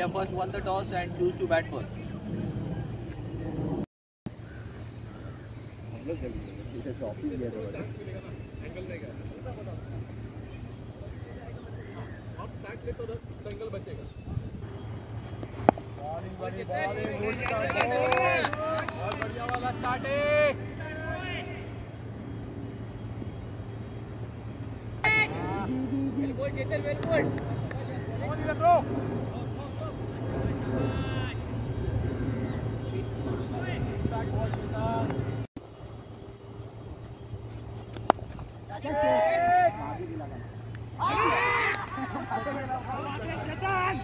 India first won the toss and choose to bat first. 他妈别扯淡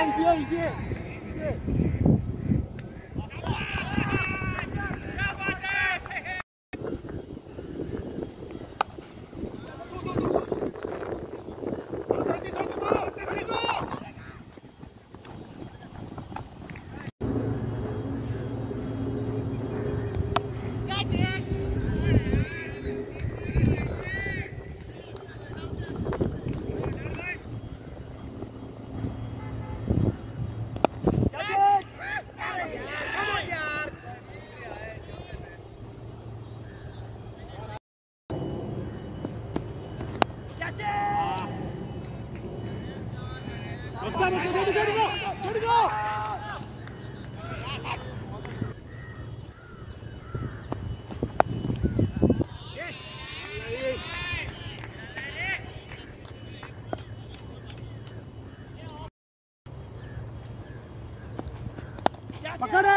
开机了，已。पकडे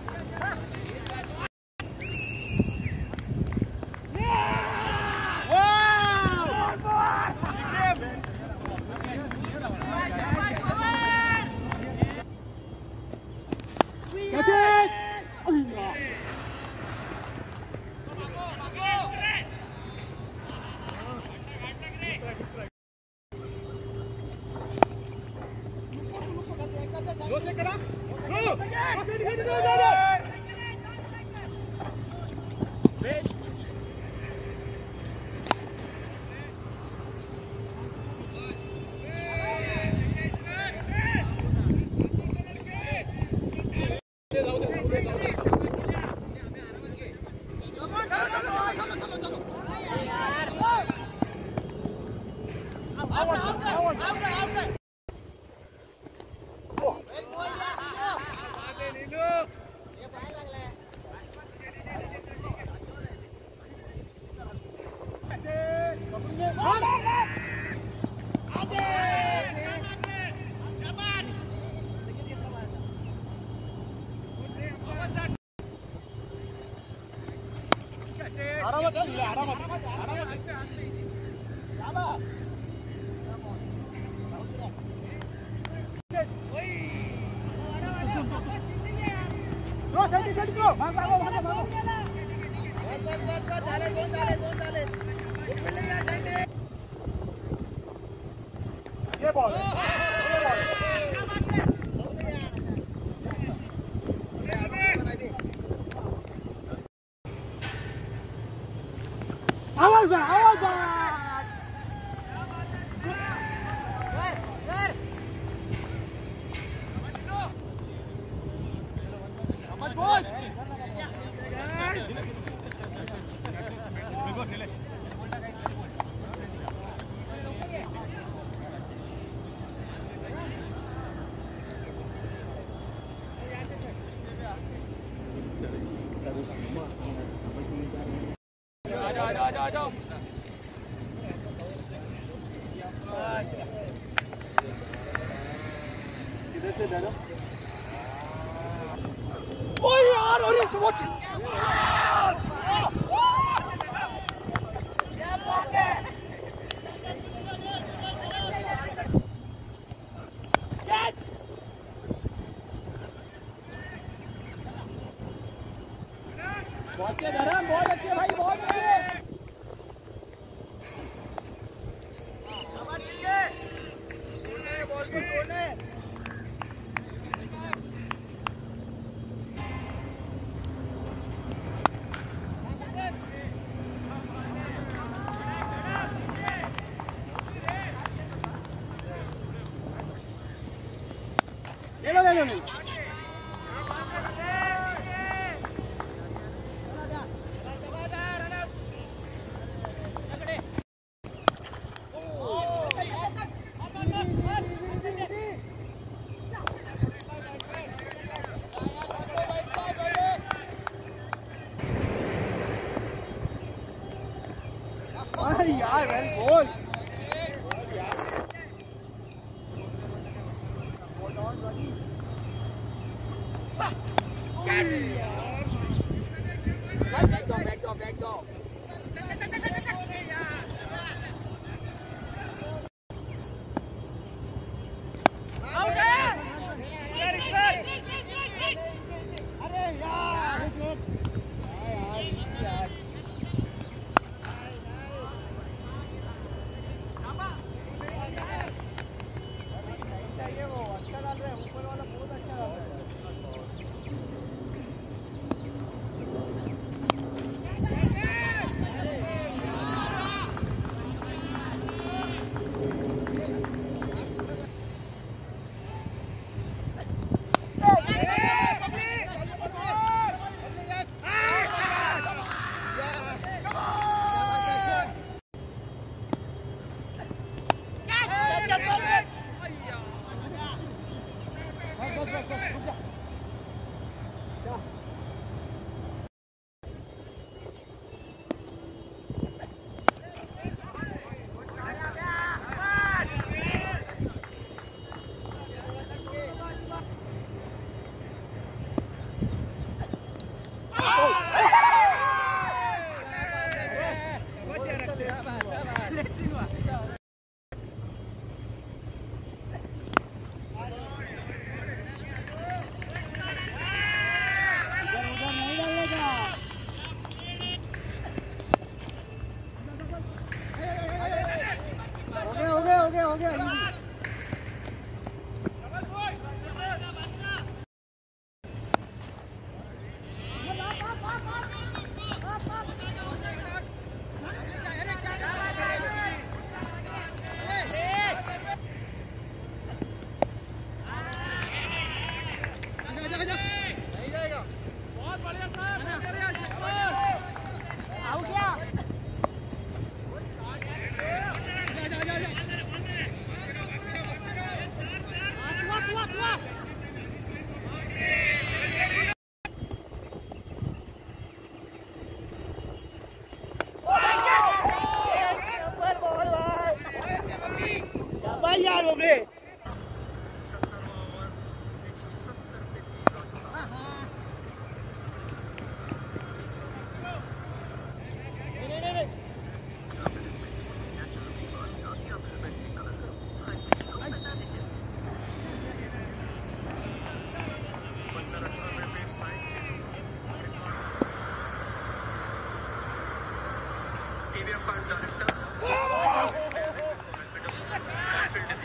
ये ball Gracias. on, audience, watch it. Let go. 分かった。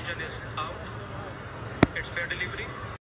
Decision is out. It's fair delivery.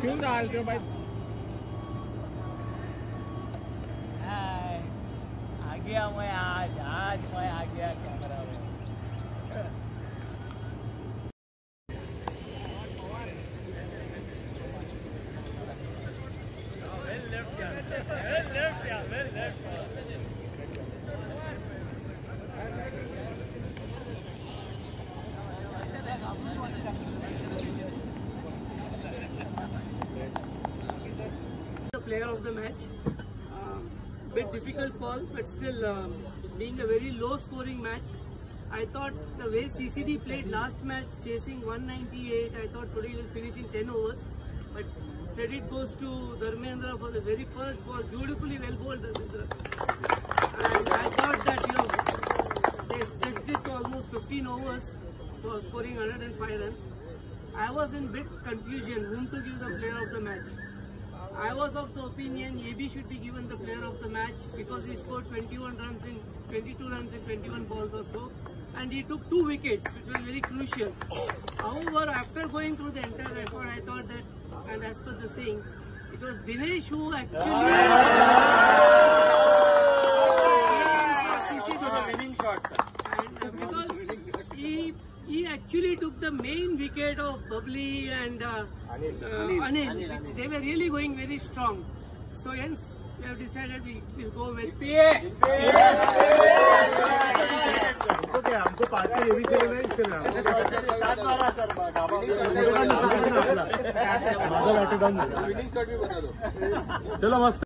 क्यों डाल रहे हो भाई? आ गया मैं आज आज मैं आ गया camera player of the match. Um, bit difficult call, but still um, being a very low scoring match. I thought the way CCD played last match, chasing 198, I thought today will finish in 10 overs. But credit goes to Dharmendra for the very first ball, beautifully well bowled Dharmendra. And I thought that you know they stretched it to almost 15 overs for scoring 105 runs. I was in bit confusion whom to give the player of the match. I was of the opinion AB should be given the player of the match because he scored 21 runs in 22 runs in 21 balls or so and he took two wickets which was very crucial. However, after going through the entire record, I thought that and as per the saying, it was Dinesh who actually the main wicket of Bubbly and uh, uh, Anil, which they were really going very strong. So hence we have decided we will go with हमको क्या हमको party ये भी चलेगा इसके लिए सात बारह सर माझा बॅटर डाऊन विनिंग शॉट भी बता दो चलो मस्त